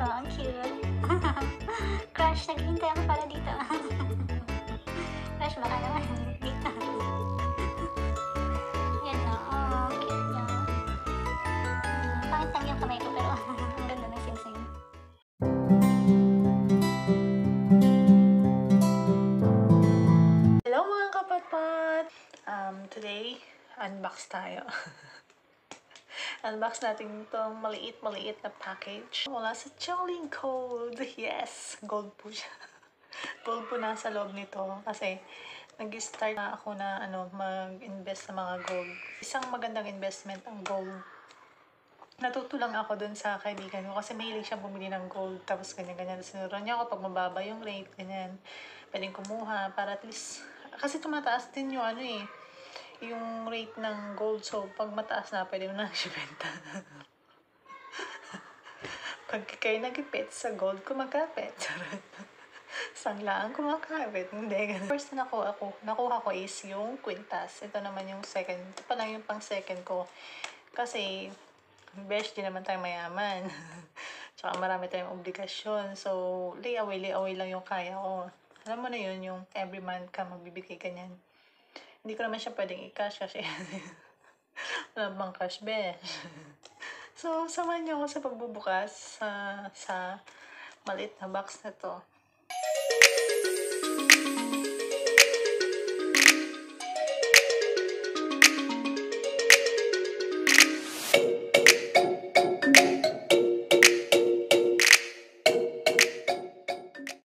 ba? Ang cute. Crush, naghihintay ako para dito. Crush, baka naman. Dito. Yan na. Oh, cute na. Hmm, Pangit ko, pero ang ganda ng. Hello mga kapatpat! Um, today, unbox tayo. Unbox natin itong maliit-maliit na package. Wala sa Jolene Code. Yes! Gold po siya. Gold po nasa loob nito. Kasi, nag-start na ako na ano, mag-invest sa mga gold. Isang magandang investment ang gold. Natuto lang ako dun sa kaibigan ko kasi mahilig siya bumili ng gold tapos ganyan-ganyan. Sinuruan niya ako pag mababa yung rate, ganyan. Pwedeng kumuha para at least, kasi tumataas din yung ano eh, yung rate ng gold. So, pag mataas na, pwede mo na siya benta. pag kayo nagipit sa gold, kumakapit. Sanglaan kumakapit. Hindi, ganun. First na nakuha ko, nakuha ko is yung quintas. Ito naman yung second. Ito pa lang yung pang second ko. Kasi, besh, di naman tayo mayaman. Tsaka marami tayong obligasyon. So, lay-away, lay-away lang yung kaya ko. Alam mo na yun, yung every month ka magbibigay ganyan. Hindi ko naman siya pwedeng i-cash kasi wala bang cash, besh. so, samahan niyo ako sa pagbubukas sa, sa maliit na box na to.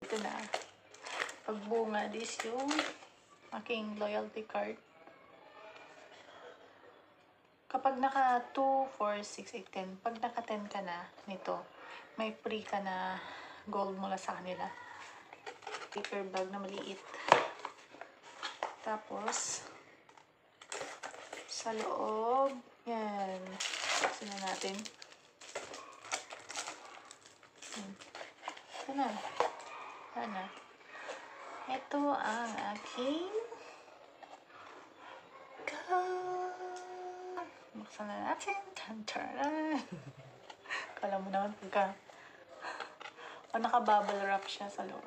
Ito na. Pagbunga, this yung aking loyalty card. Kapag naka 2, 4, 6, 8, 10, pag naka 10 ka na nito, may free ka na gold mula sa kanila. Paper bag na maliit. Tapos, sa loob, yan. Na natin. Na. Sana. Ito ang aking card. Buksan na natin. Tan taran. Kala mo naman pagka o naka-bubble wrap siya sa loob.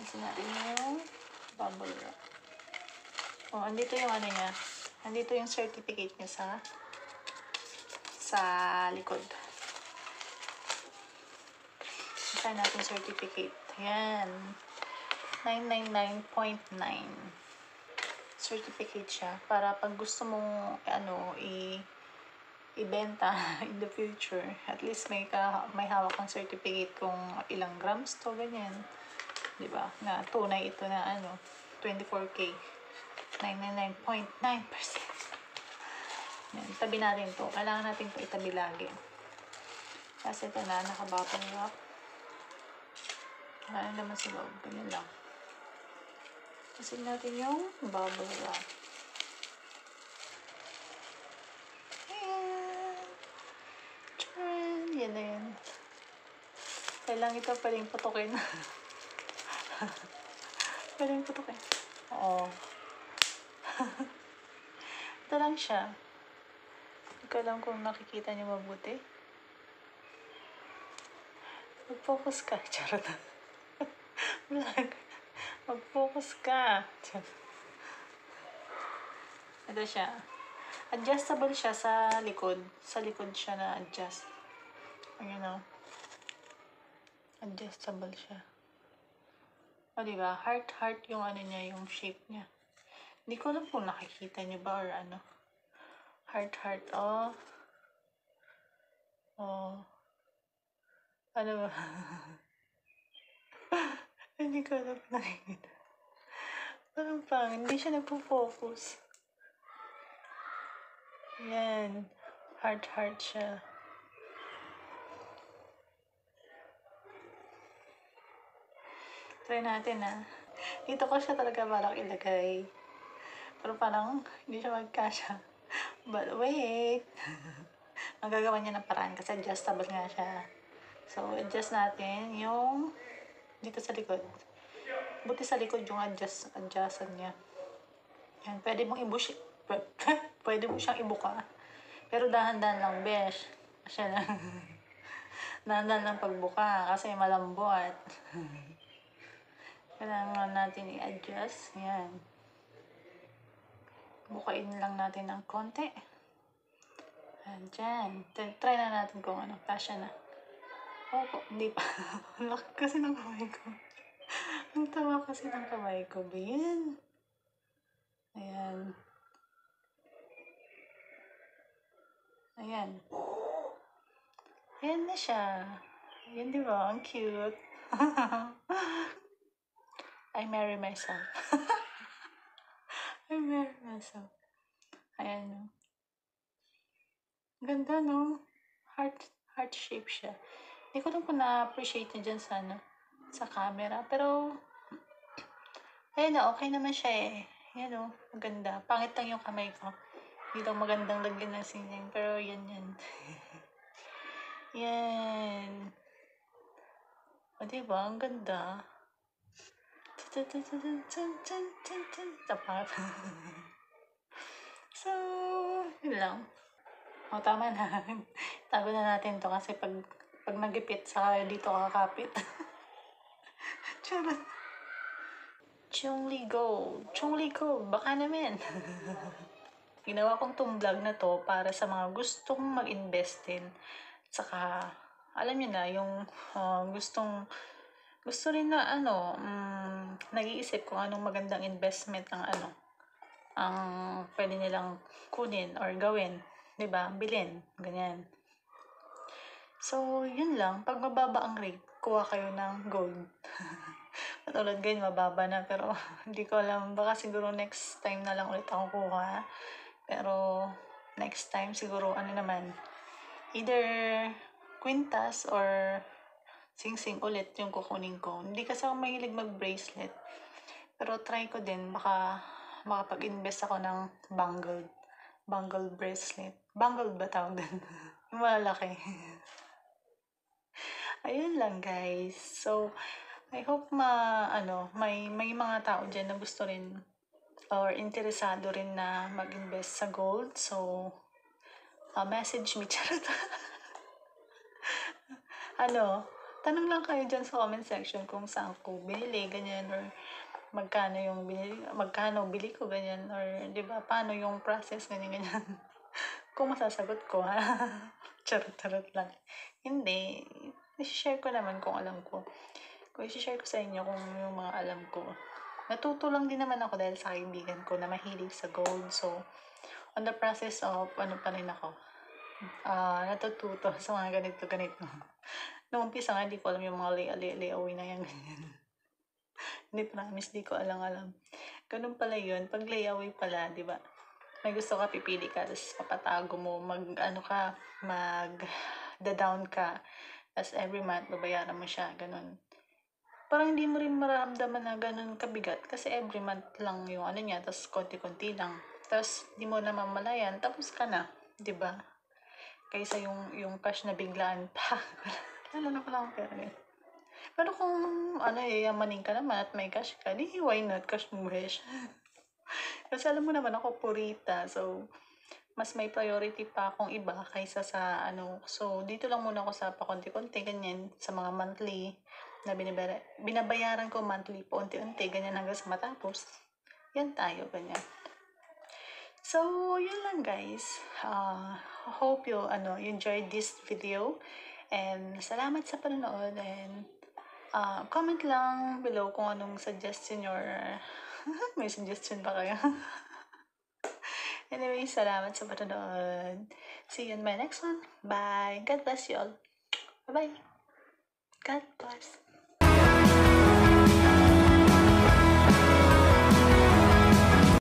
Buksan natin yung bubble wrap. O, andito yung ano niya. Andito yung certificate niya sa sa likod. Try natin certificate. Ayan. 999.9. Certificate siya. Para pag gusto mong, ano, i ibenta in the future, at least may ka, may hawak kang certificate kung ilang grams to, ganyan. 'Di ba? Na tunay ito na ano, 24K. 99.9%. Yan, tabi natin to. Kailangan natin to itabi lagi. Kasi ito na, nakabottle wrap. Wala na naman sa loob. Ganyan lang. Kasi natin yung bubble wrap. Ayan. Tcharan! Yan na yan. Kailangan ito pwedeng putukin. pwedeng putukin. Oo. ito lang siya. Hindi ko alam kung nakikita niyo mabuti. Mag-focus ka. Charot. Vlog. Mag-focus ka. Ito siya. Adjustable siya sa likod. Sa likod siya na adjust. Ayan o. Adjustable siya. O, diba? Heart-heart yung ano niya, yung shape niya. Hindi ko alam kung nakikita niyo ba or ano. Heart-heart. Oh. Oh. Ano ba? Hindi ko alam nakikita. Parang pang, hindi siya nagpo-focus. Yan. Heart-heart siya. Try natin ah. Dito ko siya talaga balak ilagay. Pero parang hindi siya magkasya. But wait. Magagawa niya ng paraan kasi adjustable nga siya. So, adjust natin yung dito sa likod. Buti sa likod yung adjust, adjustan niya. Yan, pwede mong ibush, pwede mo siyang ibuka. Pero dahan-dahan lang, besh. Siya lang. Nandal ng pagbuka kasi malambot. Kailangan natin i-adjust. Yan. Bukain lang natin ng konti. Ayan, dyan. Try na natin kung ano. Kasya na. Opo, hindi pa. Laki kasi ng kamay ko. Ang tama kasi ng kamay ko. Ayan. Ayan. Ayan. Ayan na siya. Ayan, di ba? Ang cute. I marry myself. I marry myself. Ayan, no. Ganda, no? Heart, heart shape siya. Hindi ko lang kung na-appreciate niya dyan sa, ano, sa camera. Pero, ayun na, okay naman siya eh. Yan, no? Maganda. Pangit lang yung kamay ko. Hindi lang magandang lagyan ng sining. Pero, yan, yan. yan. O, diba? Ang ganda. Tapat. so, yun lang. O, tama na. Tago na natin to kasi pag pag nagipit sa dito kakapit. Charot. Chungli Gold. Chungli Gold. Baka naman. Ginawa kong tong vlog na to para sa mga gustong mag-invest din. Saka, alam niyo na, yung uh, gustong gusto rin na ano, mm, nag-iisip kung anong magandang investment ang ano, ang pwede nilang kunin or gawin, 'di ba? Bilhin, ganyan. So, yun lang. Pag mababa ang rate, kuha kayo ng gold. Katulad ganyan, mababa na. Pero, hindi ko alam. Baka siguro next time na lang ulit ako kuha. Pero, next time siguro, ano naman, either quintas or sing-sing ulit yung kukunin ko. Hindi kasi ako mahilig mag-bracelet. Pero try ko din, baka makapag-invest ako ng bangled. Bangled bracelet. Bangled ba tawag din? yung malalaki. Ayun lang guys. So, I hope ma, ano, may, may mga tao dyan na gusto rin or interesado rin na mag-invest sa gold. So, uh, message me. Charot. ano, tanong lang kayo dyan sa comment section kung saan ko binili, ganyan, or magkano yung binili, magkano bili ko, ganyan, or, di ba, paano yung process, ganyan, ganyan. kung masasagot ko, ha? Charot-charot lang. Hindi. I-share ko naman kung alam ko. Kung i-share ko sa inyo kung yung mga alam ko. Natuto lang din naman ako dahil sa kaibigan ko na mahilig sa gold. So, on the process of, ano pa rin ako, ah natututo sa mga ganito-ganito. Noong umpisa nga, hindi ko alam yung mga lay-lay-layaway na yan. Hindi promise, di ko alam-alam. Ganun pala yun. Pag layaway pala, di ba? May gusto ka, pipili ka, tapos papatago mo, mag, ano ka, mag, da-down ka. Tapos every month, babayaran mo siya, ganun. Parang hindi mo rin maramdaman na ganun kabigat kasi every month lang yung ano niya, tapos konti-konti lang. Tapos, di mo na mamalayan, tapos ka na, di ba? Kaysa yung, yung cash na biglaan pa. Lalo na pala akong pera ngayon. Pero kung ano, yayamanin ka naman at may cash ka, di why not cash mo fresh? Kasi alam mo naman ako purita, so mas may priority pa akong iba kaysa sa ano. So, dito lang muna ako sa pakonti-konti, ganyan, sa mga monthly na binibara, binabayaran ko monthly po unti-unti, ganyan hanggang sa matapos. Yan tayo, ganyan. So, yun lang guys. Uh, hope you ano, you enjoyed this video. And salamat sa panonood and uh, comment lang below kung anong suggestion or may suggestion pa kayo. anyway, salamat sa panonood. See you in my next one. Bye. God bless you all. Bye-bye. God bless.